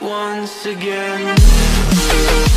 once again.